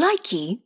Likey